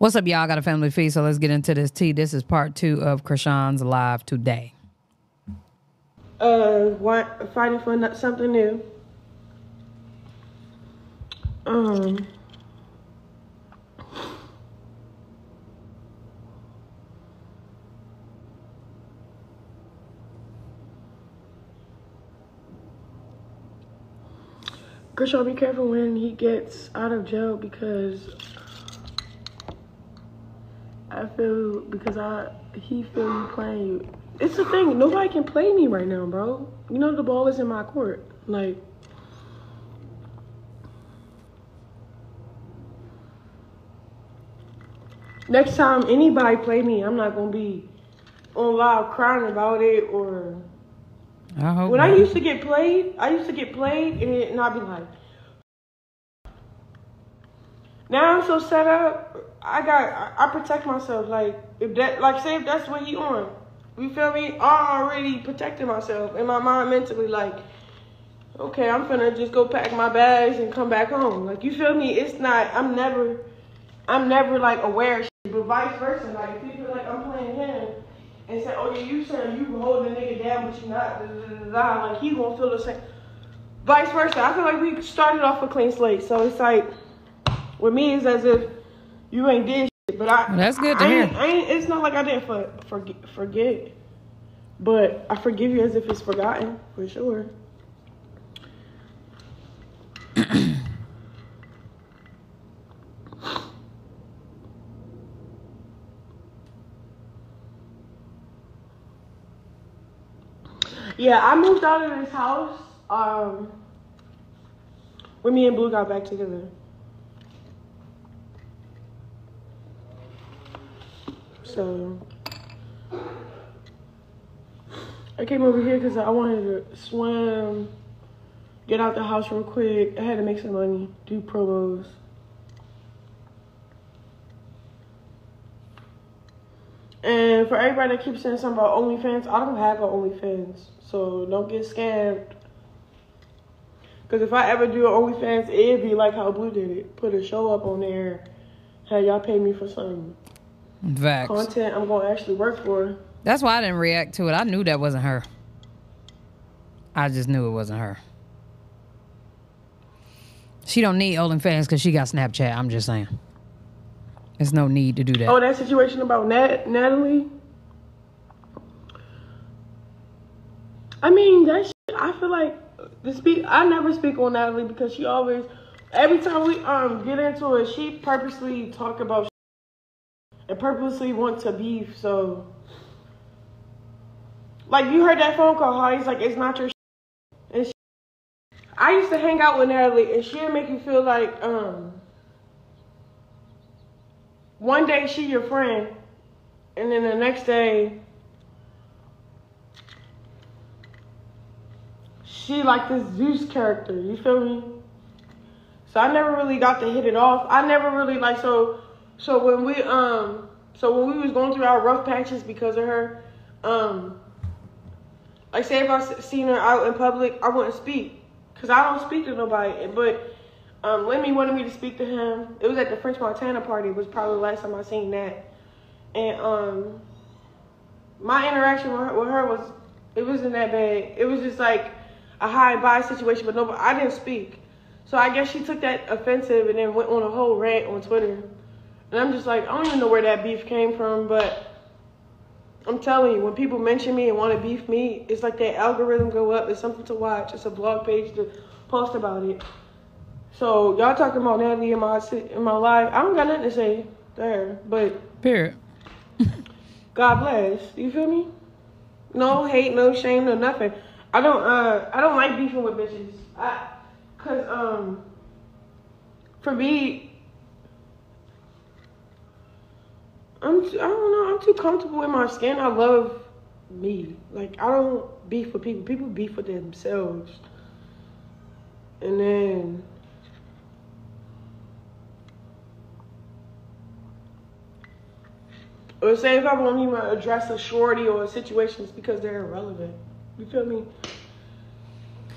What's up, y'all? Got a family feast, so let's get into this tea. This is part two of Chrisean's live today. Uh, want, fighting for something new. Um. Chrisean, be careful when he gets out of jail because I feel because I he feel you playing. It's the thing. Nobody can play me right now, bro. You know the ball is in my court. Like next time anybody play me, I'm not gonna be on live crying about it or I hope when I used to get played, I used to get played and, and I'd be like, now I'm so set up. I got, I, protect myself. Like if that, like say if that's what he on, you feel me? I already protected myself in my mind mentally. Like, okay, I'm finna just go pack my bags and come back home. Like you feel me? It's not. I'm never, I'm never like aware. shit, But vice versa. Like if feel like I'm playing him and say, oh yeah, you saying you holding the nigga down, but you not. Da, da, like he gonna feel the same. Vice versa. I feel like we started off a clean slate, so it's like with me, it's as if you ain't did shit. But I, Well, that's good to I ain't, hear. I ain't, it's not like I didn't for, forget, forget, but I forgive you as if it's forgotten for sure. Yeah, I moved out of this house um, when me and Blue got back together. So I came over here because I wanted to swim, get out the house real quick. I had to make some money, do promos. And for everybody that keeps saying something about OnlyFans, I don't have an OnlyFans, so don't get scammed. Because if I ever do an OnlyFans, it'd be like how Blue did it. Put a show up on there, have y'all pay me for some Facts. content I'm going to actually work for. That's why I didn't react to it. I knew that wasn't her. I just knew it wasn't her. She don't need OnlyFans because she got Snapchat. I'm just saying. There's no need to do that. Oh, that situation about Nat- Natalie? I mean, that shit, I feel like the speak. I never speak on Natalie because she always, every time we um get into it, she purposely talk about and purposely want to beef. So, like you heard that phone call, how he's like, it's not your. And I used to hang out with Natalie, and she'd make you feel like um. One day she your friend, and then the next day she like this Zeus character. You feel me? So I never really got to hit it off. I never really like so. So when we um, so when we was going through our rough patches because of her, um, like say if I seen her out in public, I wouldn't speak because I don't speak to nobody. But um, Lemmy wanted me to speak to him. It was at the French Montana party. It was probably the last time I seen that. And um, my interaction with her, with her was, it wasn't that bad. It was just like a high and by situation, but no, I didn't speak. So I guess she took that offensive and then went on a whole rant on Twitter. And I'm just like, I don't even know where that beef came from, but I'm telling you, when people mention me and want to beef me, it's like that algorithm go up. It's something to watch. It's a blog page to post about it. So y'all talking about Natalie in my in my life? I don't got nothing to say there, but Period. God bless. You feel me? No hate, no shame, no nothing. I don't uh I don't like beefing with bitches. I cause um for me I'm t- I don't know, I'm too comfortable in my skin. I love me. Like I don't beef for people. People beef for themselves. And then Or say if I won't even address a shorty or a situation, it's because they're irrelevant. You feel me?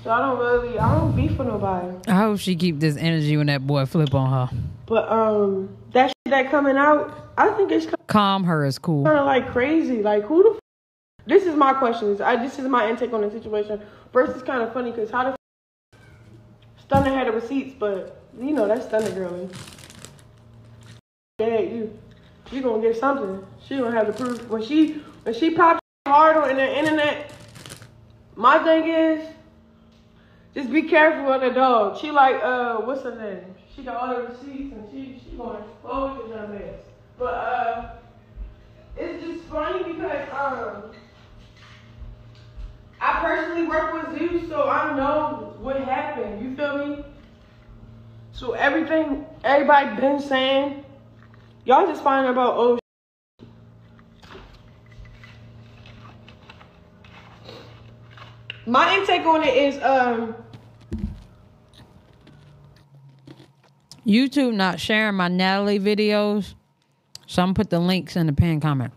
So I don't really, I don't beef for nobody. I hope she keep this energy when that boy flip on her. But um, that shit that coming out, I think it's Calm her is cool. kind of like crazy. Like who the? F- this is my question. I this is my intake on the situation. First, it's kind of funny because how the f- Stunna had the receipts, but you know that's Stunna girl. Yeah, you you gonna get something. She gonna have the proof when she when she pops hard on the internet. My thing is, just be careful of the dog. She like uh, what's her name? She got all the receipts and she she gonna expose your dumb ass. But uh, it's just funny because um, I personally work with Zeus, so I know what happened. You feel me? So everything everybody been saying, y'all just finding about oh. My intake on it is um YouTube not sharing my Natalie videos. So I'm put the links in the pinned comment.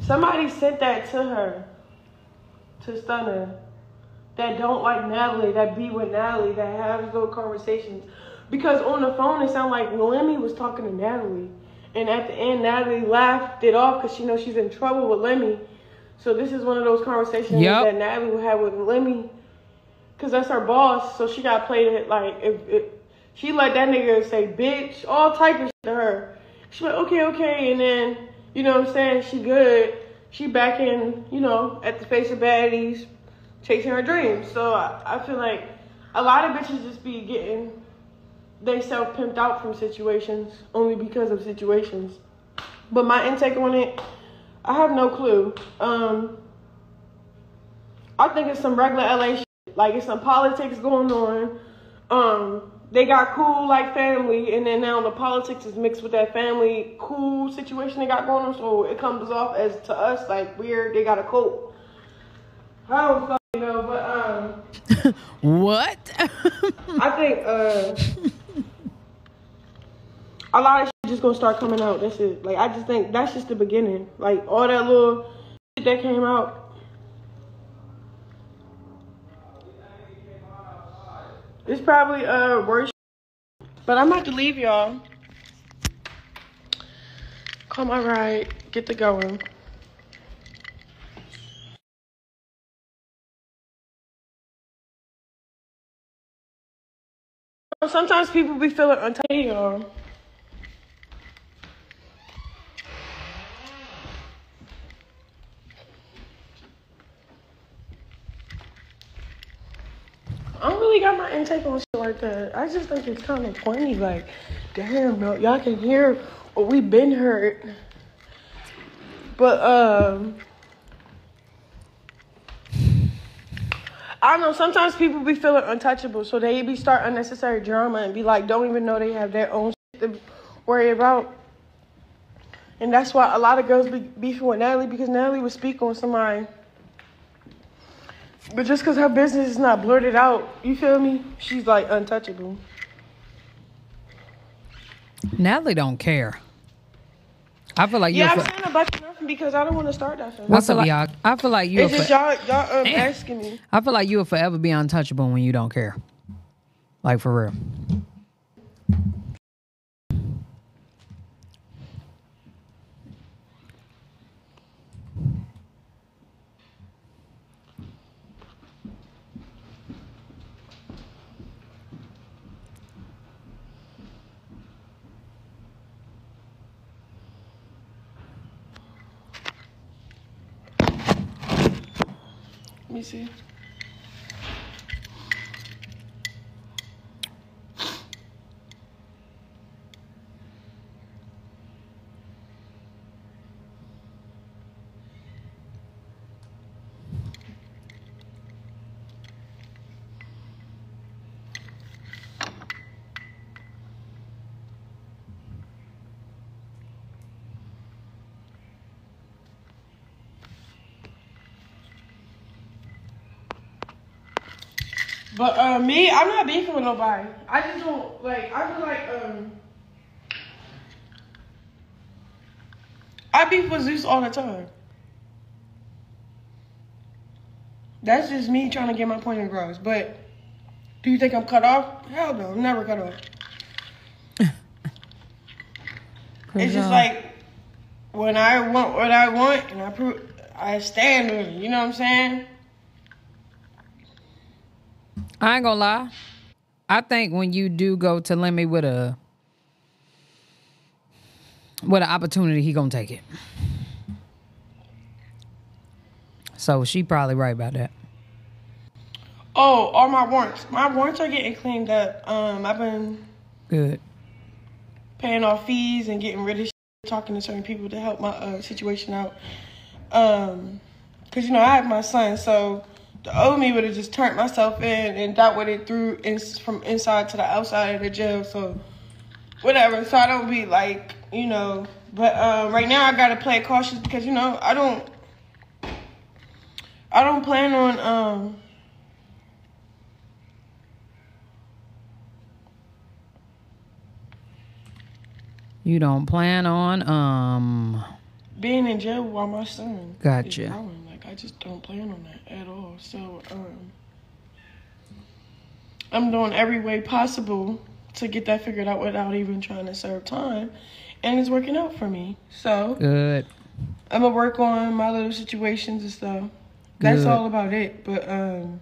somebody sent that to her to Stunna that don't like Natalie, that be with Natalie, that have those conversations. Because on the phone it sounded like Lemmy was talking to Natalie. And at the end Natalie laughed it off because she knows she's in trouble with Lemmy. So this is one of those conversations Yep. that Natalie would have with Lemmy. Cause that's her boss, so she got played it like if, if she let that nigga say bitch, all type of shit to her. She like okay, okay, and then you know what I'm saying she good. She back in, you know, at the face of baddies, chasing her dreams. So I, I feel like a lot of bitches just be getting they self pimped out from situations only because of situations. But my intake on it, I have no clue. Um, I think it's some regular LA. Like it's some politics going on. Um, they got cool like family, and then now the politics is mixed with that family cool situation they got going on. So it comes off as to us like weird. They got a cult. I don't fucking know, but um, What? I think uh, a lot of shit just gonna start coming out. That's it. Like I just think that's just the beginning. Like all that little shit that came out. It's probably uh worse. But I'm about to leave y'all. Call my ride. Get the going. Sometimes people be feeling untidy, y'all. Really got my intake on shit like that. I just think it's kind of corny. Like, damn, no, y'all can hear what we been heard. But um, I don't know. Sometimes people be feeling untouchable, so they be start unnecessary drama and be like, don't even know they have their own shit to worry about. And that's why a lot of girls be beefing with Natalie because Natalie would speak on somebody. But just because her business is not blurted out, you feel me? She's like untouchable. Natalie don't care. I feel like Yeah. I'm saying a bunch of nothing because I don't want to start that. Thing. What's feel up, like- y'all? I feel like you. It's just y'all, y'all um, asking me. I feel like you'll forever be untouchable when you don't care. Like for real. Let But uh, me, I'm not beefing with nobody. I just don't like. I feel like um, I beef with Zeus all the time. That's just me trying to get my point across. But do you think I'm cut off? Hell no, I'm never cut off. It's just like when I want what I want and I prove I stand on it. You know what I'm saying? I ain't gonna lie. I think when you do go to Lemmy with a with an opportunity, he gonna take it. So she probably right about that. Oh, all my warrants. My warrants are getting cleaned up. Um, I've been Good. paying off fees and getting rid of shit, talking to certain people to help my uh, situation out. Um, cause you know I have my son, so the old me would have just turned myself in and dealt with it through in, from inside to the outside of the jail. So whatever. So I don't be like you know. But uh, right now I gotta play cautious because you know I don't. I don't plan on um. You don't plan on um being in jail while my son Gotcha. Is growing. Like I just don't plan on that at all. So um, I'm doing every way possible to get that figured out without even trying to serve time, and it's working out for me. So good. I'm gonna work on my little situations and stuff. That's Good. all about it. But um,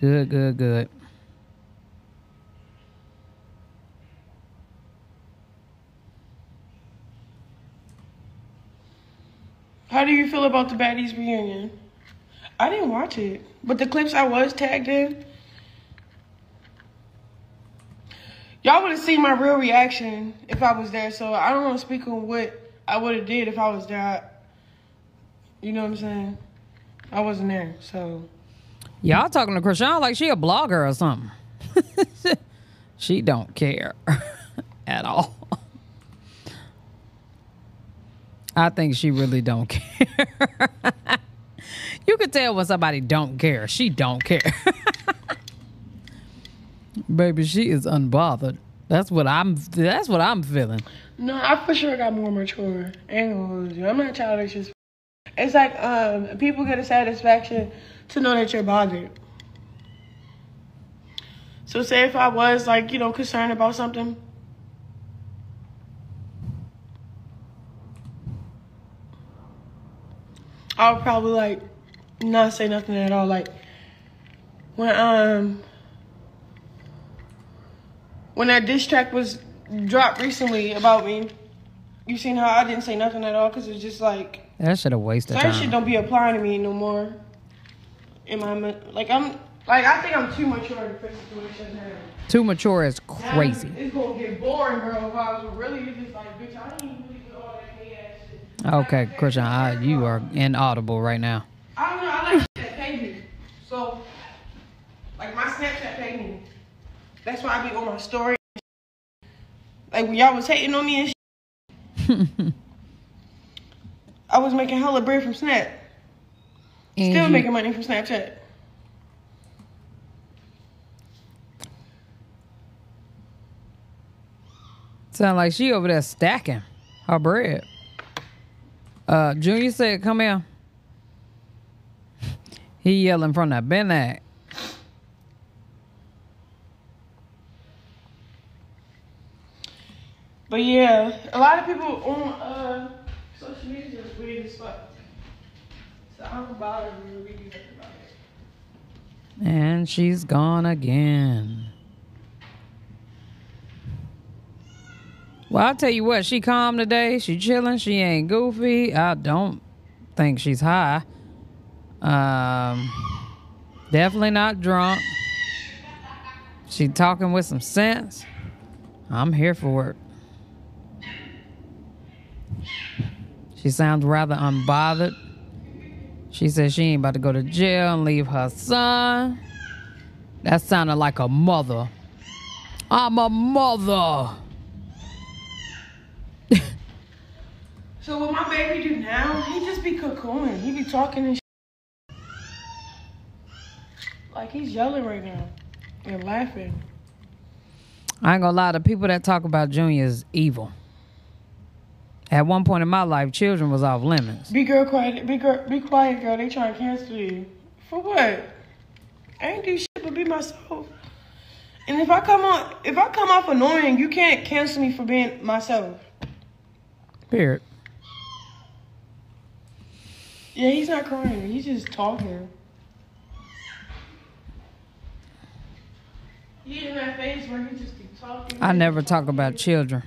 Good, good, good. how do you feel about the baddies reunion? I didn't watch it, but the clips I was tagged in. Y'all would have seen my real reaction if I was there. So I don't want to speak on what I would have did if I was there. You know what I'm saying? I wasn't there, so Y'all talking to Chrisean like she a blogger or something. she don't care at all. I think she really don't care. You could tell when somebody don't care. She don't care. Baby, she is unbothered. That's what I'm that's what I'm feeling. no, I for sure got more mature. I'm not childish. As it's like um, people get a satisfaction to know that you're bothered. So say if I was like you know concerned about something. I would probably like not say nothing at all. Like when um when that diss track was dropped recently about me, you seen how I didn't say nothing at all because it's just like That should have wasted certain shit don't be applying to me no more. In my like I'm like I think I'm too mature to fix situations now. Too mature is Now crazy. It's gonna get boring, bro. If I was really just like, bitch, I ain't even really do all that gay ass shit. Okay, Chrisean, I, you are inaudible right now. I don't know. I like that pay me. So, like my Snapchat pay me. That's why I be on my story. Like when y'all was hating on me and shit, I was making hella bread from Snap. And Still you- making money from Snapchat. Sound like she over there stacking her bread. Uh, Junior said, "Come here." He yelling from the Benak. But yeah, a lot of people on uh, social media is weird as fuck. So I don't bother really do nothing about it. And she's gone again. Well, I'll tell you what, she calm today. She chilling. She ain't goofy. I don't think she's high. Um, definitely not drunk. She talking with some sense. I'm here for it. She sounds rather unbothered. She says she ain't about to go to jail and leave her son. That sounded like a mother. I'm a mother. So what my baby do now, he just be cocooning. He be talking and like he's yelling right now and laughing. I ain't gonna lie, the people that talk about Junior is evil. At one point in my life, children was off limits. Be girl quiet. Be girl. Be quiet, girl. They trying to cancel you. For what? I ain't do shit but be myself. And if I come on, if I come off annoying, you can't cancel me for being myself. Period. Yeah, he's not crying. He's just talking. He in that phase where he just keep talking. I never talk about children.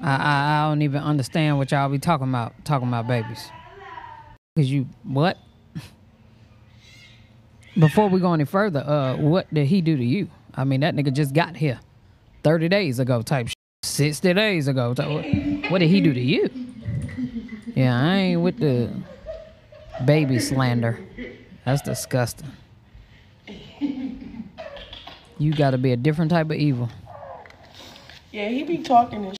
I, I I don't even understand what y'all be talking about. Talking about babies. Cause you what? Before we go any further, uh, what did he do to you? I mean, that nigga just got here, thirty days ago, type, shit. sixty days ago. Type, what, what did he do to you? Yeah, I ain't with the baby slander. That's disgusting. You got to be a different type of evil Yeah, he be talking and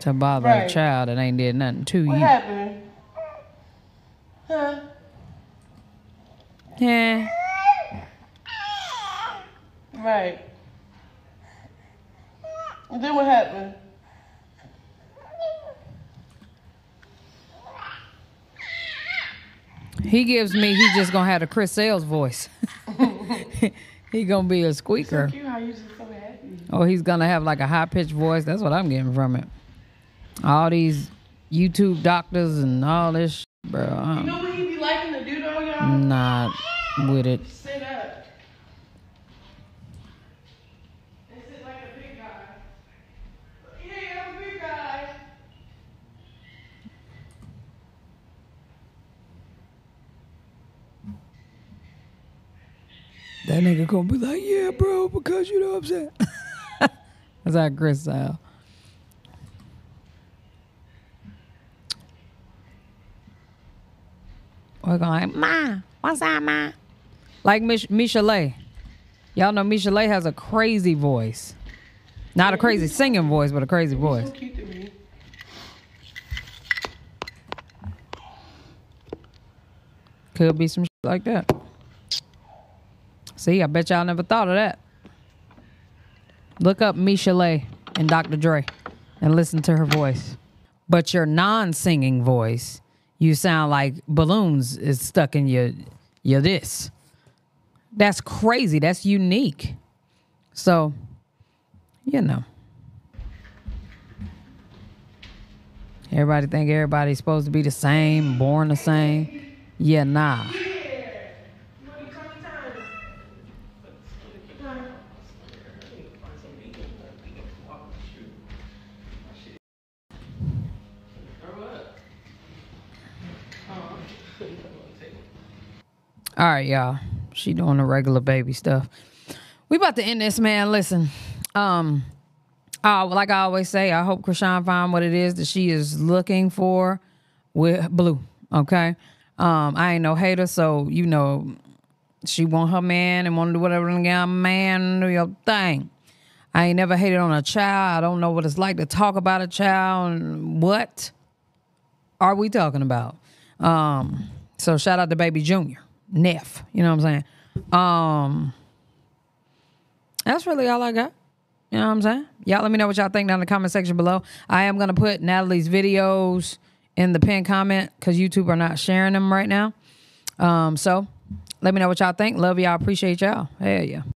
to bother Right. a child that ain't did nothing to What you. happened? Huh? Yeah. Right. And then what happened? He gives me, he just gonna have a Chris Sails voice. he gonna be a So squeaker. cute how you just so happy. Or he's gonna have like a high pitched voice. That's what I'm getting from it. All these YouTube doctors and all this, sh- bro. You I'm know uh-uh. what he be liking to do though, y'all? not with it. Sit up. And sit like a big guy. Hey, I'm a big guy. That nigga gonna be like, yeah, bro, because you know what I'm saying. That's how Chris sound. We're going like, Ma, what's up, Ma? Like Mich- Michel'le. Y'all know Michel'le has a crazy voice. Not a crazy singing voice, but a crazy voice. So cute to me. Could be some shit like that. See, I bet y'all never thought of that. Look up Michel'le and Dr. Dre and listen to her voice. But your non-singing voice, you sound like balloons is stuck in your your this. That's crazy. That's unique. So, you know. Everybody think everybody's supposed to be the same, born the same. Yeah, nah. Yeah. You want to come time? Time. All right, y'all. She doing the regular baby stuff. We about to end this, man. Listen, um, uh, like I always say, I hope Chrisean find what it is that she is looking for with Blue. Okay, um, I ain't no hater, so you know she want her man and want to do whatever the got man do your thing. I ain't never hated on a child. I don't know what it's like to talk about a child. And what are we talking about? Um, so shout out to Baby Junior, Neff. You know what I'm saying? Um, that's really all I got. You know what I'm saying? Y'all let me know what y'all think down in the comment section below. I am gonna put Natalie's videos in the pinned comment because YouTube are not sharing them right now. Um, so let me know what y'all think. Love y'all. Appreciate y'all. Hell yeah.